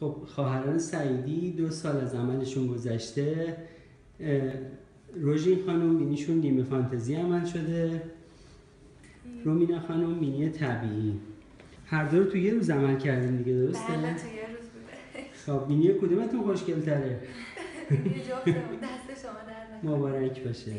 خب خواهران سعیدی دو سال از عملشون گذشته. روژین خانم بینیشون نیمه فانتزی عمل شده. رومینا خانم بینی طبیعی. هر دو رو تو یه روز عمل کردیم دیگه درسته؟ بله تو یه روز بوده. خب بینی کدومتون خوشگل تره؟ دست شما در مبارک باشه.